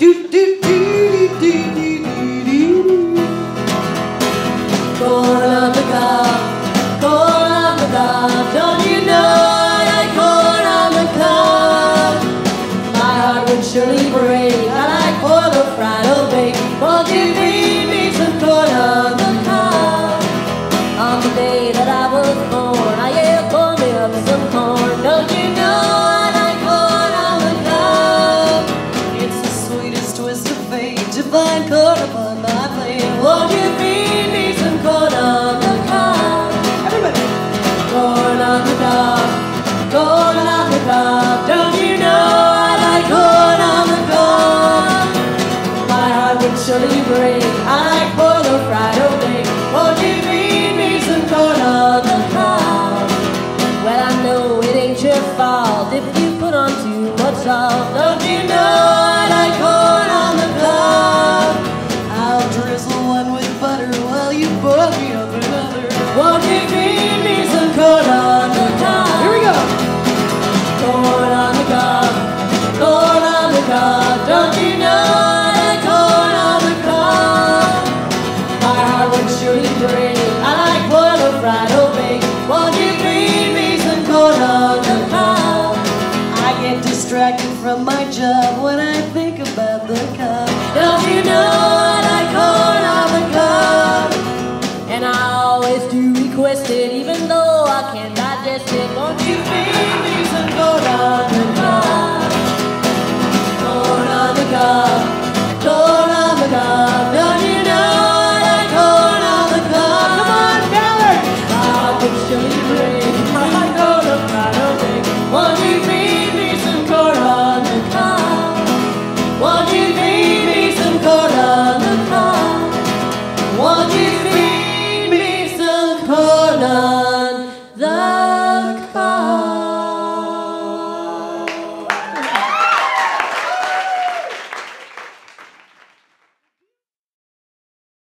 Do, do, do, do, do, do, do. Corn on the corn on the cob. Don't you know I on the cob? My heart would surely break. I corn or fried or baked. Won't me some corn on the cob? On the day that I was born, find corn upon my plate. Won't you feed me some corn on the cob? Everybody. Corn on the cob, corn on the cob. Don't you know I like corn on the cob? My heart would surely break. I like boiled or fried or baked. Won't you feed me some corn on the cob? Well, I know it ain't your fault if you put on too much salt. No, on the. Here we go. On the cob, on the cob. Don't on the cob? My heart would surely break. I like fried on the cob. I get distracted from my job when I think about the cob. even though